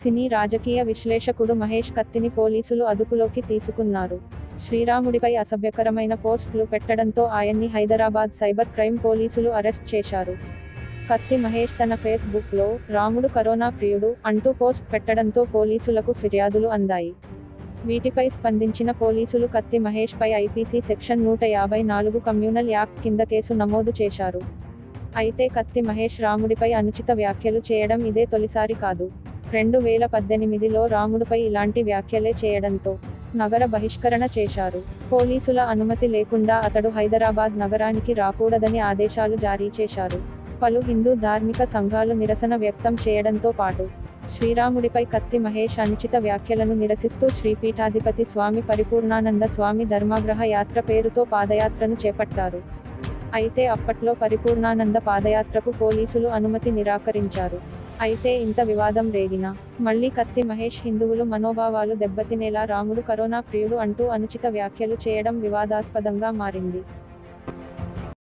సినీ రాజకీయ విశ్లేషకుడు మహేష్ కత్తిని పోలీసులు అదుపులోకి తీసుకున్నారు. శ్రీరాముడిపై అసభ్యకరమైన పోస్టులు పెట్టడంతో ఆయన్ని హైదరాబాద్ సైబర్ క్రైమ్ పోలీసులు అరెస్ట్ చేశారు. కత్తి మహేష్ తన ఫేస్బుక్లో రాముడు కరోనా ప్రియుడు అంటూ పోస్ట్ పెట్టడంతో పోలీసులకు ఫిర్యాదులు అందాయి. వీటిపై స్పందించిన పోలీసులు కత్తి మహేష్పై ఐపీసీ సెక్షన్ నూట యాభై నాలుగు కమ్యూనల్ యాక్ట్ కింద కేసు నమోదు చేశారు. అయితే కత్తి మహేష్ రాముడిపై అనుచిత వ్యాఖ్యలు చేయడం ఇదే తొలిసారి కాదు. రెండు వేల పద్దెనిమిదిలో రాముడిపై ఇలాంటి వ్యాఖ్యలే చేయడంతో నగర బహిష్కరణ చేశారు. పోలీసుల అనుమతి లేకుండా అతడు హైదరాబాద్ నగరానికి రాకూడదని ఆదేశాలు జారీ చేశారు. పలు హిందూ ధార్మిక సంఘాలు నిరసన వ్యక్తం చేయడంతో పాటు శ్రీరాముడిపై కత్తి మహేష్ అనుచిత వ్యాఖ్యలను నిరసిస్తూ శ్రీపీఠాధిపతి స్వామి పరిపూర్ణానంద స్వామి ధర్మాగ్రహ యాత్ర పేరుతో పాదయాత్రను చేపట్టారు. అయితే అప్పట్లో పరిపూర్ణానంద పాదయాత్రకు పోలీసులు అనుమతి నిరాకరించారు. అయితే ఇంత వివాదం రేగినా మళ్ళీ కత్తి మహేష్ హిందువులు మనోభావాలు దెబ్బతినేలా రాముడు కరోనా ప్రియుడు అంటూ అనుచిత వ్యాఖ్యలు చేయడం వివాదాస్పదంగా మారింది.